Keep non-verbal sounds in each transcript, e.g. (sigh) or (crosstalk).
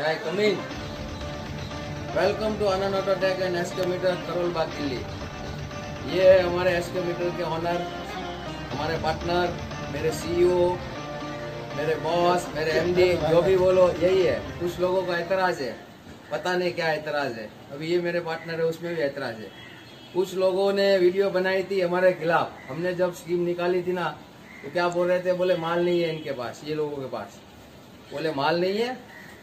Hey, come in. Welcome to Anand Autotech and एस्कोमीटर Karol Bagh Delhi ये हमारे एस्कोमीटर के ऑनर हमारे पार्टनर मेरे सीईओ मेरे बॉस मेरे एमडी जो भी बोलो यही है। कुछ लोगों का एतराज़ है। पता नहीं क्या एतराज़ है। अभी ये मेरे पार्टनर है उसमें भी एतराज़ है। कुछ लोगों ने वीडियो बनाई थी हमारे खिलाफ। हमने जब स्कीम निकाली थी ना तो क्या बोल रहे थे? बोले माल नहीं है इनके पास ये लोगों के पास। बोले माल नहीं है?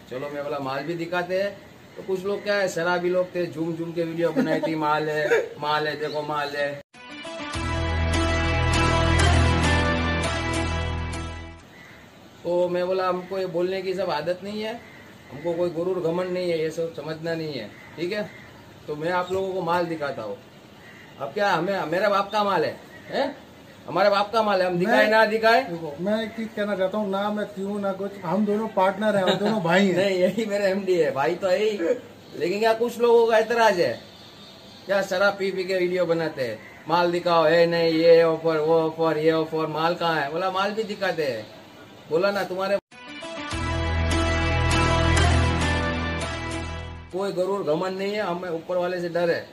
चलो मैं बोला माल भी दिखाते हैं। तो कुछ लोग क्या है शराबी लोग थे झूम झूम के वीडियो बनाई थी माल है माल है देखो माल है। तो मैं बोला हमको ये बोलने की सब आदत नहीं है हमको कोई गुरूर घमंड नहीं है ये सब समझना नहीं है ठीक है? तो मैं आप लोगों को माल दिखाता हूँ। अब क्या हमें मेरा बाप का माल है, है? हमारे बाप का माल है हम दिखाए ना दिखाए। मैं एक चीज़ कहना चाहता हूँ ना मैं क्यों ना कुछ हम दोनों पार्टनर हैं हम दोनों भाई हैं। नहीं यही मेरे एमडी है भाई तो है ही। लेकिन क्या कुछ लोगों का एतराज़ है? क्या शराब पी पी के वीडियो बनाते हैं? माल दिखाओ है नहीं ये ऑफ़र वो ऑफ़र ये ऑफ़र माल कहाँ है? बोला माल भी दिखाते है। बोला ना तुम्हारे कोई गरूर घमंड नहीं है हमें ऊपर वाले से डर है।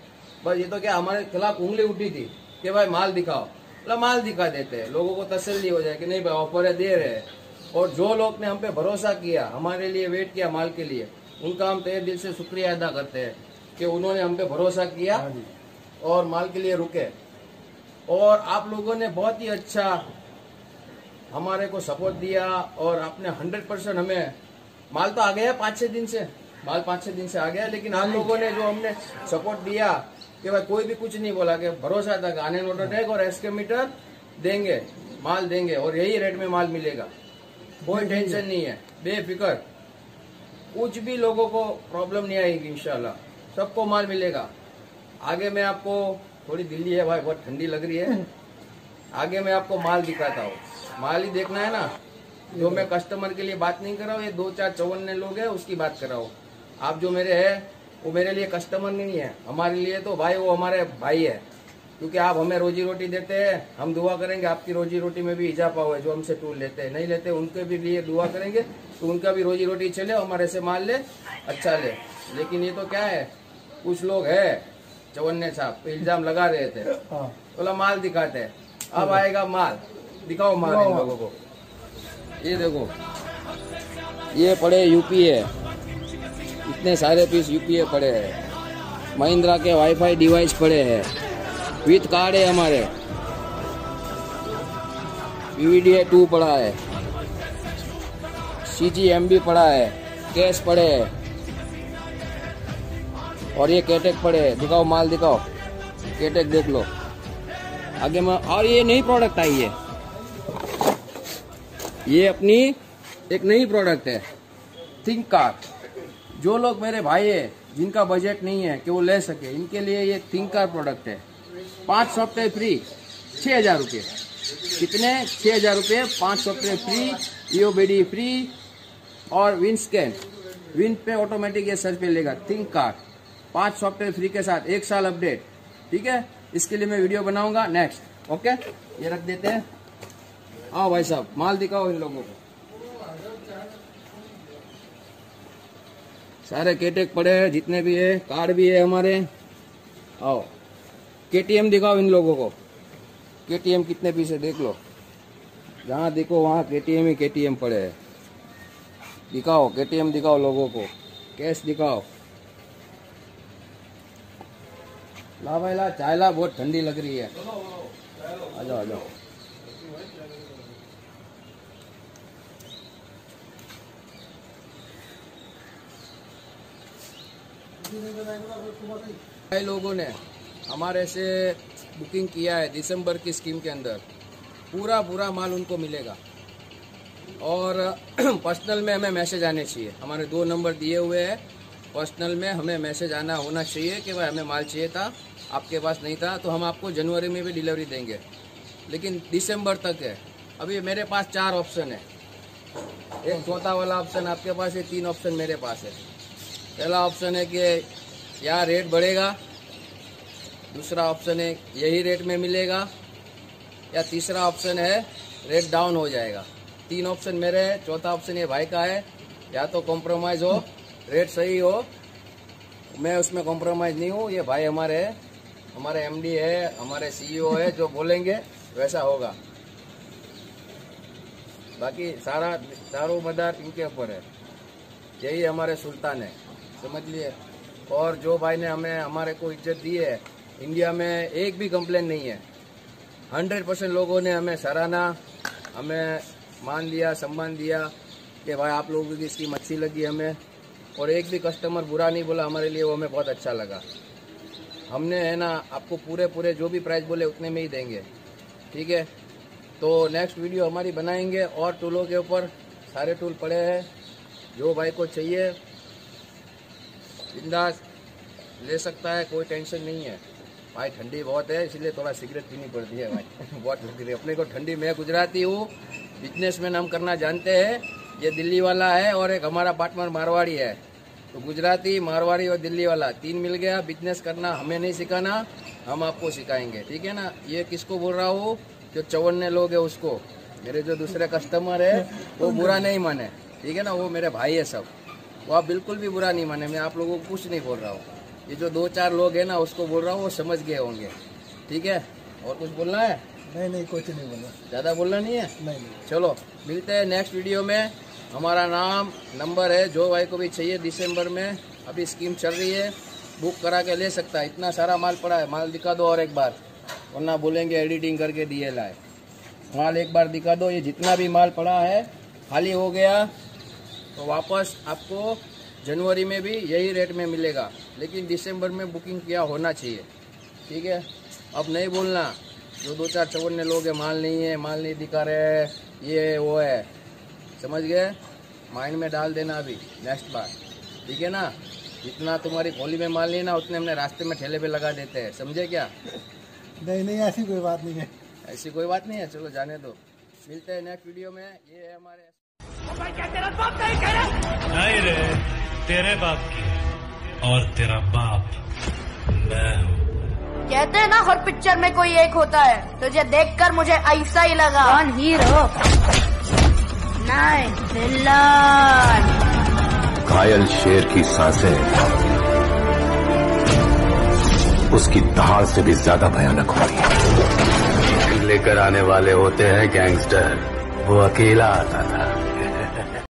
बस ये तो क्या हमारे खिलाफ उंगली उठी थी कि भाई माल दिखाओ। बोला माल दिखा देते हैं। लोगों को तसल्ली हो जाए कि नहीं भाई ऑफ़र है दे रहे हैं। और जो लोग ने हम पे भरोसा किया हमारे लिए वेट किया माल के लिए उनका हम तय दिल से शुक्रिया अदा करते हैं कि उन्होंने हम पे भरोसा किया हाँ और माल के लिए रुके। और आप लोगों ने बहुत ही अच्छा हमारे को सपोर्ट दिया और आपने हंड्रेड परसेंट हमें माल तो आ गया पाँच छः दिन से। माल पाँच छः दिन से आ गया लेकिन आप लोगों ने जो हमने सपोर्ट दिया कि भाई कोई भी कुछ नहीं बोला कि भरोसा था कि आने ऑटोटेक और एसके मीटर देंगे, माल देंगे और यही रेट में माल मिलेगा। कोई टेंशन नहीं है, बेफिक्र। कुछ भी लोगों को प्रॉब्लम नहीं आएगी, इंशाल्लाह। सबको माल मिलेगा। आगे मैं आपको, थोड़ी दिल्ली है भाई, बहुत ठंडी लग रही है। आगे मैं आपको माल दिखाता हूँ। माल ही देखना है ना। जो मैं कस्टमर के लिए बात नहीं कर रहा हूँ, ये दो चार चौवन्ने लोग हैं, उसकी बात कर रहा हूँ। आप जो मेरे है वो मेरे लिए कस्टमर नहीं है। हमारे लिए तो भाई वो हमारे भाई है। क्योंकि आप हमें रोजी रोटी देते हैं हम दुआ करेंगे आपकी रोजी रोटी में भी इजाफा हो जो हमसे टूल लेते हैं। नहीं लेते उनके भी लिए दुआ करेंगे तो उनका भी रोजी रोटी चले हमारे से माल ले अच्छा ले। लेकिन ये तो क्या है कुछ लोग है चौवन्ने साहब इल्ज़ाम लगा रहे थे। हाँ। बोला माल दिखाते हैं। अब आएगा माल। दिखाओ माल इन लोगों को। ये देखो ये पड़े यूपी है। इतने सारे पीस यूपीए पड़े हैं। महिंद्रा के वाईफाई डिवाइस पड़े हैं। विथ कार्ड है हमारे। वीवीडीए टू पड़ा है। सी जी एम बी पड़ा है। कैश पड़े है। और ये कैटेक पड़े है। दिखाओ माल, दिखाओ। केटेक देख लो। आगे में और ये नई प्रोडक्ट आई है। ये अपनी एक नई प्रोडक्ट है। थिंक कार जो लोग मेरे भाई है, जिनका बजट नहीं है, कि वो ले सके, इनके लिए ये थिंक कार प्रोडक्ट है। पाँच सॉफ्टवेयर फ्री छह हज़ार रुपये। कितने? छह हज़ार रुपये, पाँच सॉफ्टवेयर फ्री ईओबीडी फ्री और विन स्कैन विन पे ऑटोमेटिक ये सर्च पे लेगा थिंक कार पाँच सॉफ्टवेयर फ्री के साथ, एक साल अपडेट ठीक है? इसके लिए मैं वीडियो बनाऊँगा नेक्स्ट ओके ये रख देते हैं। आओ भाई साहब, माल दिखाओ इन लोगों को। सारे केटेक पड़े हैं, जितने भी है कार्ड भी है हमारे। आओ केटीएम दिखाओ इन लोगों को। केटीएम कितने पीस है देख लो। जहाँ देखो, वहाँ केटीएम ही केटीएम पड़े हैं। दिखाओ केटीएम दिखाओ लोगों को। कैश दिखाओ। ला भाई ला चाय ला बहुत ठंडी लग रही है। आ जाओ आ जाओ। कई लोगों ने हमारे से बुकिंग किया है दिसंबर की स्कीम के अंदर। पूरा पूरा माल उनको मिलेगा। और (clears throat) पर्सनल में हमें मैसेज आने चाहिए। हमारे दो नंबर दिए हुए हैं। पर्सनल में हमें मैसेज आना होना चाहिए कि भाई हमें माल चाहिए था, आपके पास नहीं था तो हम आपको जनवरी में भी डिलीवरी देंगे। लेकिन दिसंबर तक है। अभी मेरे पास चार ऑप्शन है। एक चौथा वाला ऑप्शन आपके पास है, तीन ऑप्शन मेरे पास है। पहला ऑप्शन है कि यहाँ रेट बढ़ेगा। दूसरा ऑप्शन है यही रेट में मिलेगा। या तीसरा ऑप्शन है रेट डाउन हो जाएगा। तीन ऑप्शन मेरे है, चौथा ऑप्शन ये भाई का है। या तो कॉम्प्रोमाइज हो रेट सही हो, मैं उसमें कॉम्प्रोमाइज नहीं हूँ। ये भाई हमारे हैं, हमारे एमडी है, हमारे सीईओ है, जो बोलेंगे, वैसा होगा। बाकी सारा दारू मदार इनके ऊपर है। यही हमारे सुल्तान है। समझ लिए। और जो भाई ने हमें, हमारे को इज़्ज़त दी है इंडिया में एक भी कंप्लेन नहीं है। हंड्रेड परसेंट लोगों ने हमें सराहना, हमें मान लिया, सम्मान दिया कि भाई आप लोगों की इसकी मच्छी लगी हमें। और एक भी कस्टमर बुरा नहीं बोला हमारे लिए, वो हमें बहुत अच्छा लगा। हमने, है ना, आपको पूरे पूरे जो भी प्राइस बोले उतने में ही देंगे। ठीक है? तो नेक्स्ट वीडियो हमारी बनाएँगे और टूलों के ऊपर सारे टूल पड़े हैं। जो भाई को चाहिए बिंदास ले सकता है, कोई टेंशन नहीं है। भाई, ठंडी बहुत है, इसलिए थोड़ा सिगरेट पीनी पड़ती है भाई। (laughs) बहुत लग रही है। अपने को ठंडी, मैं गुजराती हूँ। बिजनेसमैन हम करना जानते हैं। ये दिल्ली वाला है और एक हमारा पार्टनर मारवाड़ी है। तो गुजराती, मारवाड़ी और दिल्ली वाला, तीन मिल गया। बिज़नेस करना, हमें नहीं सिखाना, हम आपको सिखाएँगे। ठीक है ना? ये किसको बोल रहा हूँ? जो चौवन्ने लोग है उसको। मेरे जो दूसरे कस्टमर है, वो बुरा नहीं माने। ठीक है ना? वो मेरे भाई है सब। वो आप बिल्कुल भी बुरा नहीं माने मैं आप लोगों को कुछ नहीं बोल रहा हूँ। ये जो दो चार लोग हैं ना उसको बोल रहा हूँ वो समझ गए होंगे। ठीक है? और कुछ बोलना है? नहीं नहीं कुछ नहीं बोलना। ज़्यादा बोलना नहीं है? नहीं नहीं। चलो मिलते हैं नेक्स्ट वीडियो में। हमारा नाम नंबर है जो भाई को भी चाहिए दिसंबर में। अभी स्कीम चल रही है। बुक करा के ले सकता है। इतना सारा माल पड़ा है। माल दिखा दो और एक बार। वरना बोलेंगे एडिटिंग करके दिए लाए माल एक बार दिखा दो। ये जितना भी माल पड़ा है खाली हो गया। तो वापस आपको जनवरी में भी यही रेट में मिलेगा। लेकिन दिसंबर में बुकिंग किया होना चाहिए। ठीक है? अब नहीं बोलना। जो दो चार चौवन्ने लोग हैं माल नहीं है माल नहीं दिखा रहे ये वो है। समझ गए? माइंड में डाल देना अभी। नेक्स्ट बार। ठीक है ना? जितना तुम्हारी खोली में माल नहीं है ना उतने हमने रास्ते में ठेले पे लगा देते हैं। समझे क्या? नहीं नहीं ऐसी कोई बात नहीं है। ऐसी कोई बात नहीं है। चलो जाने दो। मिलते हैं नेक्स्ट वीडियो में। ये है हमारे तेरे बाप की है। और तेरा बाप मैं हूँ। कहते हैं ना हर पिक्चर में कोई एक होता है। तुझे देखकर मुझे ऐसा ही लगा। कौन हीरो विलन घायल शेर की साँसें। उसकी दहाड़ से भी ज़्यादा भयानक होती है। लेकर आने वाले होते हैं गैंगस्टर वो अकेला आता था।